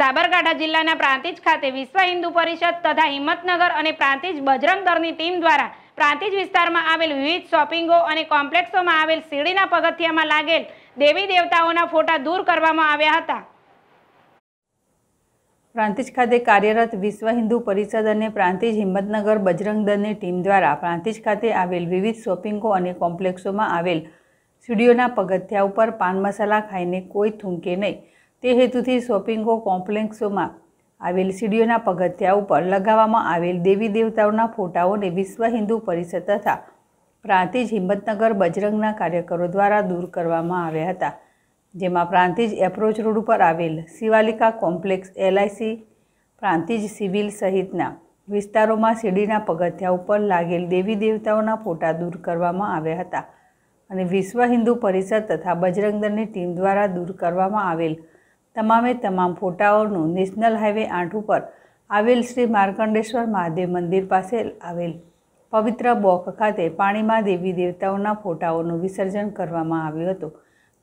સાબરકાંઠા જિલ્લાના પ્રાંતિજ ખાતે વિશ્વ હિન્દુ પરિષદ તથા હિંમતનગર અને પ્રાંતિજ બજરંગ દળની ટીમ દ્વારા પ્રાંતિજ વિસ્તારમાં આવેલ વિવિધ શોપિંગો અને કોમ્પ્લેક્સોમાં આવેલ સીડીના પગથિયામાં લાગેલ દેવી દેવતાઓના ફોટા દૂર કરવામાં આવ્યા હતા. પ્રાંતિજ ખાતે કાર્યરત વિશ્વ હિન્દુ પરિષદ અને પ્રાંતિજ હિંમતનગર બજરંગ દળની ટીમ દ્વારા પ્રાંતિજ ખાતે આવેલ વિવિધ શોપિંગો અને કોમ્પ્લેક્સોમાં આવેલ સીડીઓના પગથિયા ઉપર પાન મસાલા ખાઈને કોઈ થૂંકે નહીં. તે હેતુથી શોપિંગો કોમ્પ્લેક્સોમાં આવેલ સીડીઓના પગથિયા ઉપર લગાવવામાં આવેલ દેવી દેવતાઓના ફોટાઓને વિશ્વ હિન્દુ પરિષદ તથા પ્રાંતિજ હિંમતનગર બજરંગના કાર્યકરો દ્વારા દૂર કરવામાં આવ્યા હતા. જેમાં પ્રાંતિજ એપ્રોચ રોડ ઉપર આવેલ Shivalika complex LIC Prantij civil સહિતના વિસ્તારોમાં સીડીના પગથિયા ઉપર લાગેલ દેવી દેવતાઓના ફોટા દૂર કરવામાં આવ્યા હતા. અને વિશ્વ હિન્દુ પરિષદ તથા બજરંગ દળની ટીમ દ્વારા દૂર કરવામાં આવેલ તમામે તમામ ફોટાઓનું નેશનલ હાઈવે આઠ ઉપર આવેલ શ્રી માર્કંડેશ્વર મહાદેવ મંદિર પાસે આવેલ પવિત્ર બોક ખાતે પાણીમાં દેવી દેવતાઓના ફોટાઓનું વિસર્જન કરવામાં આવ્યું હતું.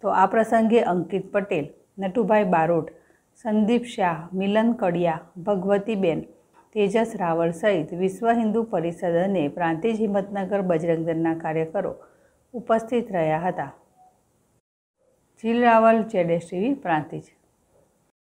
તો આ પ્રસંગે અંકિત પટેલ, નટુભાઈ બારોટ, સંદીપ શાહ, મિલન કડિયા, ભગવતીબેન, તેજસ રાવળ સહિત વિશ્વ હિન્દુ પરિષદ અને પ્રાંતિજ હિંમતનગર બજરંગ કાર્યકરો ઉપસ્થિત રહ્યા હતા. જીલ રાવલ જેડેશ ટીવી, પ્રાંતિજ.